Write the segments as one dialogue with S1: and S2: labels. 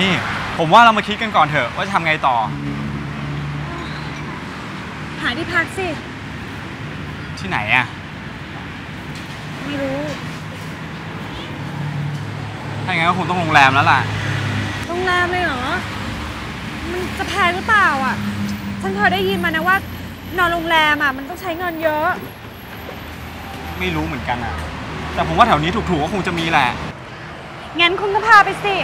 S1: นี่ผมว่าเรามาคิดกันก่อนเถอะว่าจะทำไงต่อ
S2: หาที่พักสิ
S1: ที่ไหนอะ
S2: ไม่รู้
S1: ถ้าอย่างนั้นก็คงต้องโรงแรมแล้วล่ะ
S2: โรงแรมเลยเหรอ มันจะแพงหรือเปล่าอะ ฉันเคยได้ยินมานะว่า นอนโรงแรมอะ มันต้องใช้เงินเยอะ
S1: ไม่รู้เหมือนกันอะแต่ผมว่าแถวนี้ถูกๆก็คงจะมีแหละ
S2: งั้นคุณก็พาไปสิ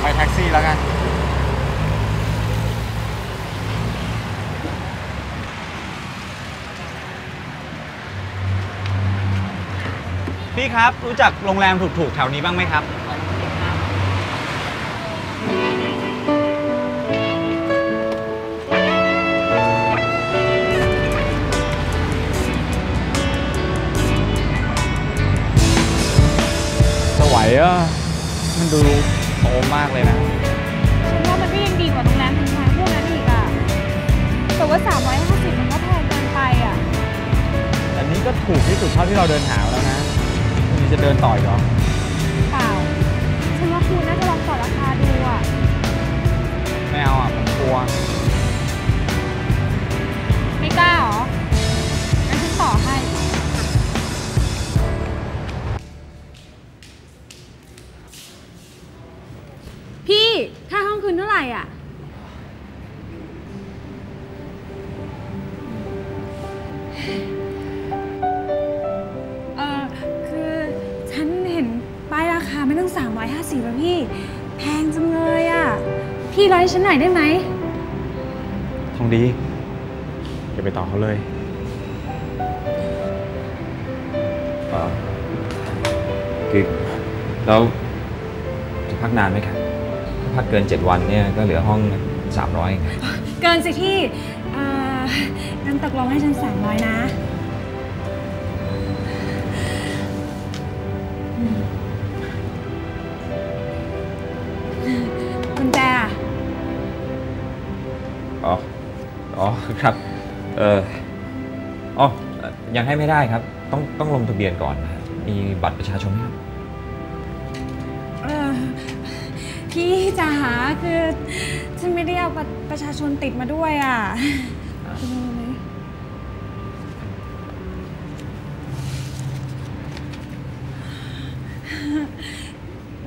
S1: ไป แล้วกันพี่ครับ รู้จักโรงแรมถูกๆ แถวนี้บ้างไหมครับ สวยอะ มันดูโตมากเลยนะ
S2: ก็ยังดีกว่าโรงแรมแพงๆพวกนั้นอีกอะแต่ว่า 350 มันก็แพงเกินไปอะ
S1: แต่นี้ก็ถูกที่สุดเท่าที่เราเดินหามาแล้วนะนี่จะเดินต่ออีกเหรอ
S2: เปล่าฉันว่าคุณน่าจะลองต่อราคาดูอะ
S1: ไม่เอาอะผมกลัว
S2: ไม่กล้าเหรองั้นฉันต่อให้ พี่ค่าห้อง คืนเท่าไหร่อะ เออคือฉันเห็นป้ายราคาไม่ต้อง 350แล้วพี่ แพงจังเลยอะ พี่ร้อยฉันหน่อยได้ไหม
S1: ทองดีอย่าไปต่อเขาเลย
S3: เออคือแล้วจะพักนานไหมครับ ถ้าพักเกิน 7 วันเนี่ยก็เหลือห้อง 300เองครับ
S2: เกินสิพี่เอ่องั้นตกลงให้ฉันสามร้อยนะกุญแจอะ
S3: อ๋อ อ๋อครับ เอออ๋อยังให้ไม่ได้ครับ ต้องต้องลงทะเบียนก่อนนะครับมีบัตรประชาชนไหมครับ
S2: เออ พี่จ๋าคือ ฉันไม่ได้เอาบัตรประชาชนติดมาด้วยอะคุณรู้ไหม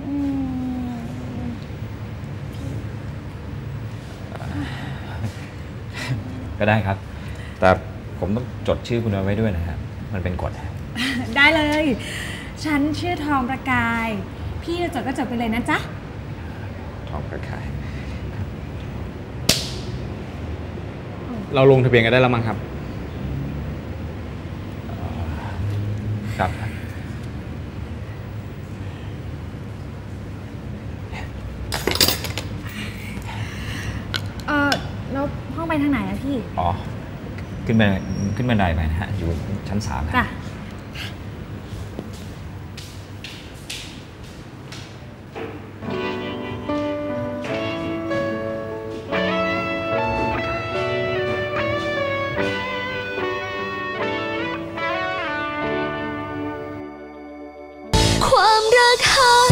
S2: อืม
S3: ก็ได้ครับ แต่ผมต้องจดชื่อคุณเอาไว้ด้วยนะครับมันเป็นกฎนะครับ
S2: ได้เลย ฉันชื่อทองประกาย พี่จะจดก็จดไปเลยนะจ๊ะ
S3: ทองประขาย
S1: เราลงทะเบียนกันได้แล้วมั้งครับ
S3: ครับ
S2: เออแล้วห้องไปทางไหนอะพี่
S3: อ๋อ ขึ้นไปขึ้นบันไดไปนะฮะ อยู่ชั้นสามครับ
S2: จ้ะ 热咖